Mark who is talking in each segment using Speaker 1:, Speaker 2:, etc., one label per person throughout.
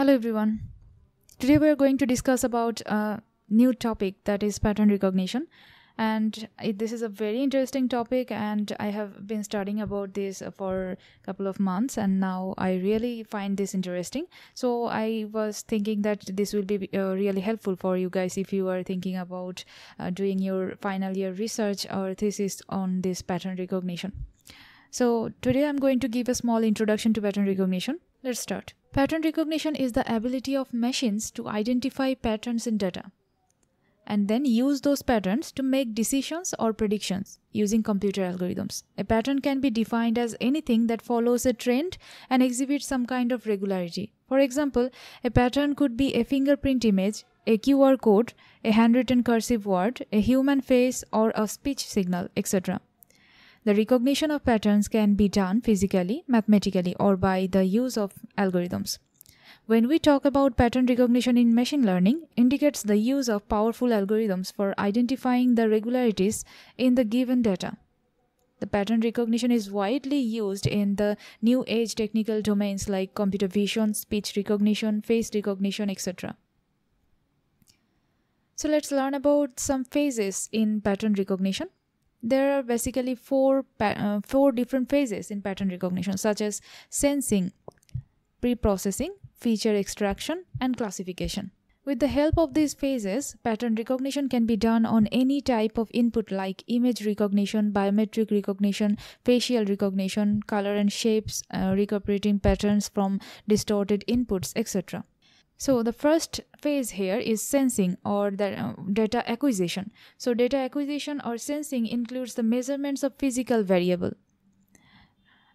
Speaker 1: Hello everyone. Today we are going to discuss about a new topic that is pattern recognition and this is a very interesting topic and I have been studying about this for a couple of months and now I really find this interesting. So I was thinking that this will be uh, really helpful for you guys if you are thinking about uh, doing your final year research or thesis on this pattern recognition. So today I'm going to give a small introduction to pattern recognition. Let's start. Pattern recognition is the ability of machines to identify patterns in data and then use those patterns to make decisions or predictions using computer algorithms. A pattern can be defined as anything that follows a trend and exhibits some kind of regularity. For example, a pattern could be a fingerprint image, a QR code, a handwritten cursive word, a human face, or a speech signal, etc. The recognition of patterns can be done physically, mathematically, or by the use of algorithms. When we talk about pattern recognition in machine learning, indicates the use of powerful algorithms for identifying the regularities in the given data. The pattern recognition is widely used in the new age technical domains like computer vision, speech recognition, face recognition, etc. So let's learn about some phases in pattern recognition there are basically four uh, four different phases in pattern recognition such as sensing pre-processing feature extraction and classification. With the help of these phases pattern recognition can be done on any type of input like image recognition biometric recognition facial recognition color and shapes uh, recuperating patterns from distorted inputs etc so the first phase here is sensing or the uh, data acquisition. So data acquisition or sensing includes the measurements of physical variable.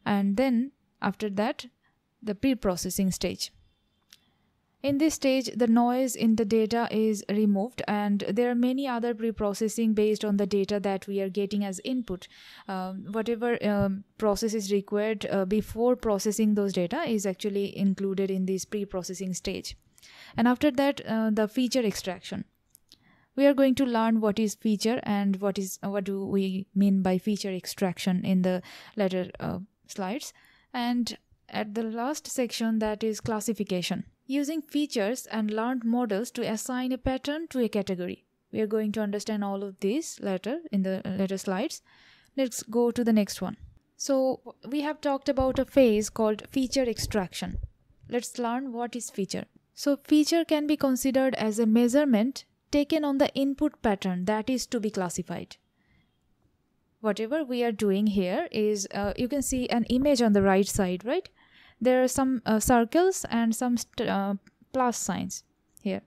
Speaker 1: And then after that, the pre-processing stage. In this stage, the noise in the data is removed, and there are many other pre-processing based on the data that we are getting as input. Um, whatever um, process is required uh, before processing those data is actually included in this pre-processing stage and after that uh, the feature extraction. We are going to learn what is feature and what is uh, what do we mean by feature extraction in the later uh, slides. And at the last section that is classification. Using features and learned models to assign a pattern to a category. We are going to understand all of this later in the later slides. Let's go to the next one. So we have talked about a phase called feature extraction. Let's learn what is feature so feature can be considered as a measurement taken on the input pattern that is to be classified. Whatever we are doing here is, uh, you can see an image on the right side, right? There are some uh, circles and some uh, plus signs here.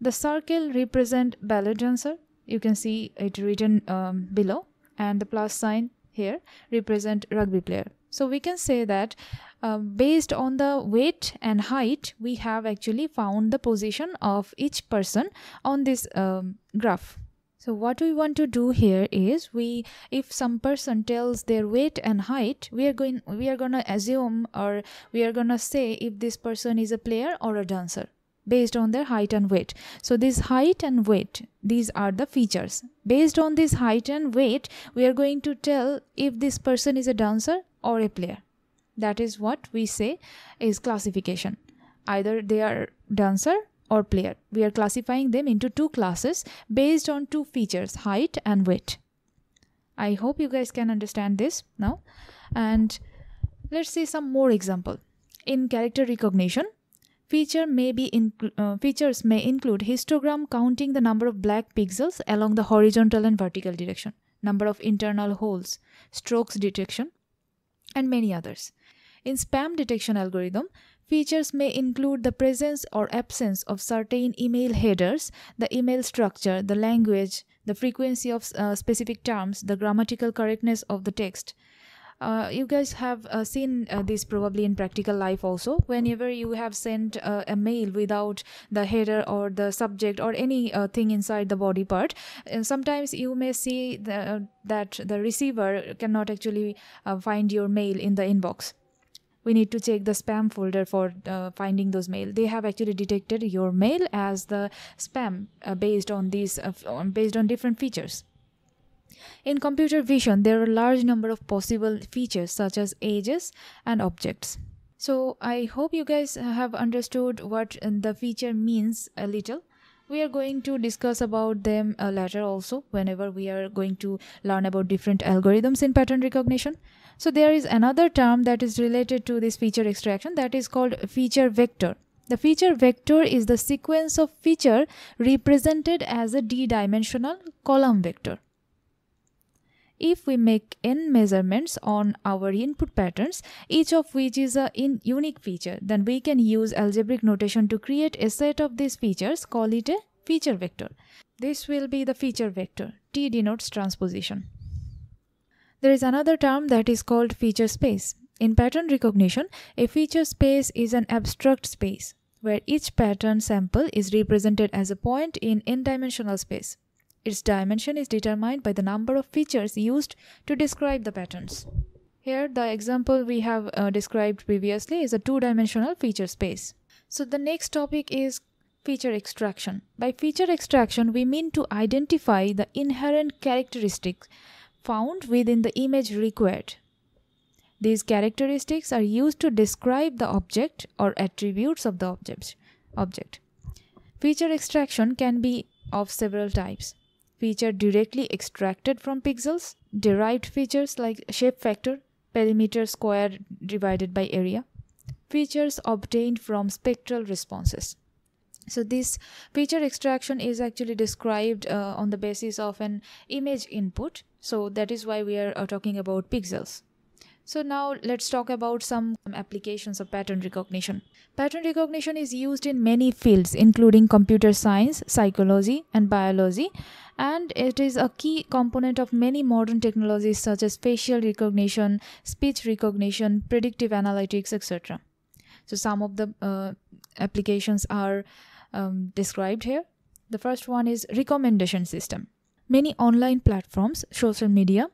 Speaker 1: The circle represent ballet dancer. You can see it written um, below and the plus sign here represent rugby player. So we can say that uh, based on the weight and height, we have actually found the position of each person on this um, graph. So what we want to do here is we if some person tells their weight and height we are going we are going to assume or we are going to say if this person is a player or a dancer based on their height and weight. So this height and weight, these are the features. Based on this height and weight, we are going to tell if this person is a dancer or a player. That is what we say is classification. Either they are dancer or player. We are classifying them into two classes based on two features, height and weight. I hope you guys can understand this now. And let's see some more example. In character recognition, feature may be uh, features may include histogram counting the number of black pixels along the horizontal and vertical direction, number of internal holes, strokes detection, and many others. In spam detection algorithm, features may include the presence or absence of certain email headers, the email structure, the language, the frequency of uh, specific terms, the grammatical correctness of the text. Uh, you guys have uh, seen uh, this probably in practical life also. Whenever you have sent uh, a mail without the header or the subject or any uh, thing inside the body part sometimes you may see the, that the receiver cannot actually find your mail in the inbox. We need to check the spam folder for finding those mail. They have actually detected your mail as the spam based on these based on different features in computer vision there are a large number of possible features such as ages and objects So I hope you guys have understood what the feature means a little. We are going to discuss about them uh, later also whenever we are going to learn about different algorithms in pattern recognition. So there is another term that is related to this feature extraction that is called feature vector. The feature vector is the sequence of feature represented as a d-dimensional column vector. If we make n measurements on our input patterns, each of which is a unique feature, then we can use algebraic notation to create a set of these features, call it a feature vector. This will be the feature vector. T denotes transposition. There is another term that is called feature space. In pattern recognition, a feature space is an abstract space where each pattern sample is represented as a point in n-dimensional space. Its dimension is determined by the number of features used to describe the patterns. Here, the example we have uh, described previously is a two-dimensional feature space. So the next topic is feature extraction. By feature extraction, we mean to identify the inherent characteristics found within the image required. These characteristics are used to describe the object or attributes of the object. object. Feature extraction can be of several types feature directly extracted from pixels, derived features like shape factor, perimeter square divided by area, features obtained from spectral responses. So this feature extraction is actually described uh, on the basis of an image input. So that is why we are uh, talking about pixels. So now let's talk about some applications of pattern recognition. Pattern recognition is used in many fields including computer science, psychology and biology and it is a key component of many modern technologies such as facial recognition, speech recognition, predictive analytics, etc. So some of the uh, applications are um, described here. The first one is recommendation system. Many online platforms, social media,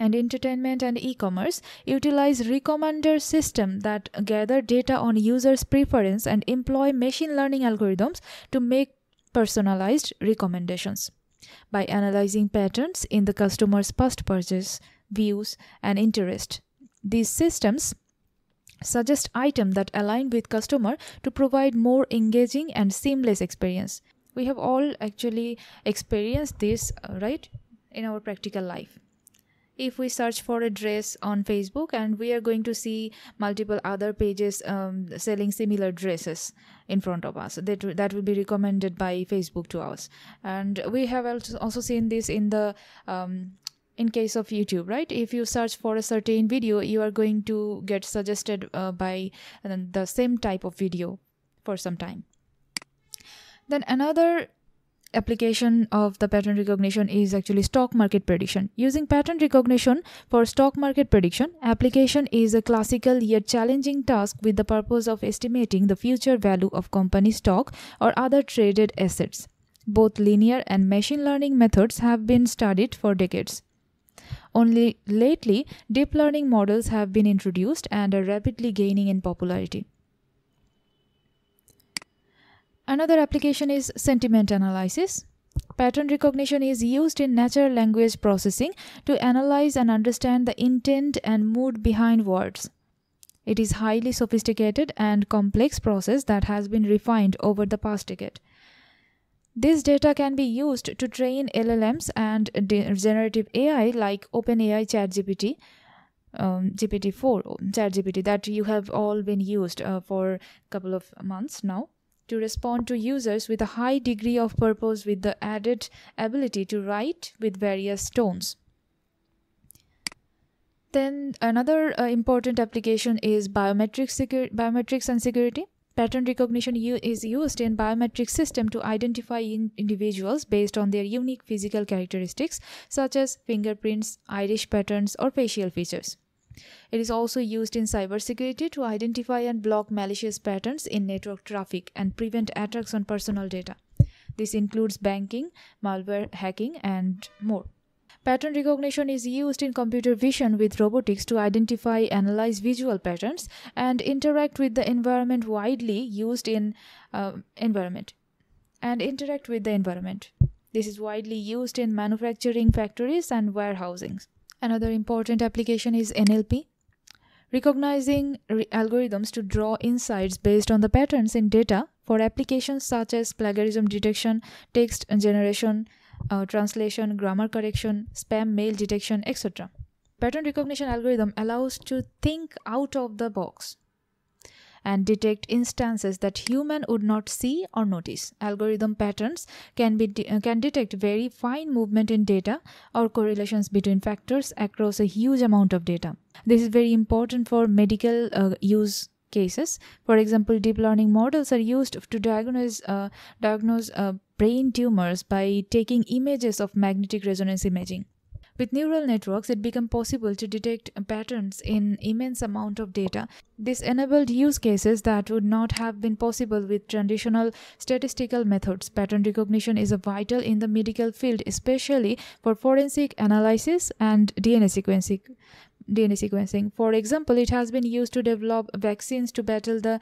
Speaker 1: and entertainment and e-commerce utilize recommender system that gather data on users preference and employ machine learning algorithms to make personalized recommendations by analyzing patterns in the customer's past purchase, views, and interest. These systems suggest items that align with customer to provide more engaging and seamless experience. We have all actually experienced this, uh, right, in our practical life if we search for a dress on facebook and we are going to see multiple other pages um, selling similar dresses in front of us. That, that will be recommended by facebook to us. And we have also seen this in the um, in case of youtube right? If you search for a certain video you are going to get suggested uh, by uh, the same type of video for some time. Then another application of the pattern recognition is actually stock market prediction. Using pattern recognition for stock market prediction, application is a classical yet challenging task with the purpose of estimating the future value of company stock or other traded assets. Both linear and machine learning methods have been studied for decades. Only lately, deep learning models have been introduced and are rapidly gaining in popularity. Another application is sentiment analysis. Pattern recognition is used in natural language processing to analyze and understand the intent and mood behind words. It is a highly sophisticated and complex process that has been refined over the past decade. This data can be used to train LLMs and generative AI like OpenAI ChatGPT, um, GPT-4, ChatGPT that you have all been used uh, for a couple of months now to respond to users with a high degree of purpose with the added ability to write with various tones. Then another uh, important application is biometric biometrics and security. Pattern recognition is used in biometric system to identify in individuals based on their unique physical characteristics such as fingerprints, iris patterns, or facial features. It is also used in cybersecurity to identify and block malicious patterns in network traffic and prevent attacks on personal data. This includes banking, malware hacking, and more. Pattern recognition is used in computer vision with robotics to identify, analyze visual patterns, and interact with the environment widely used in uh, environment and interact with the environment. This is widely used in manufacturing factories and warehousing. Another important application is NLP, recognizing re- algorithms to draw insights based on the patterns in data for applications such as plagiarism detection, text generation, uh, translation, grammar correction, spam mail detection, etc. Pattern recognition algorithm allows to think out of the box and detect instances that human would not see or notice. Algorithm patterns can be de- uh, can detect very fine movement in data or correlations between factors across a huge amount of data. This is very important for medical uh, use cases. For example, deep learning models are used to diagnose uh, diagnose uh, brain tumors by taking images of magnetic resonance imaging. With neural networks, it became possible to detect patterns in immense amount of data. This enabled use cases that would not have been possible with traditional statistical methods. Pattern recognition is vital in the medical field, especially for forensic analysis and DNA sequencing. DNA sequencing. For example, it has been used to develop vaccines to battle the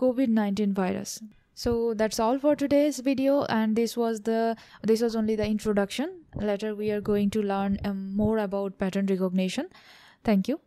Speaker 1: COVID 19 virus so that's all for today's video and this was the this was only the introduction. Later we are going to learn um, more about pattern recognition. Thank you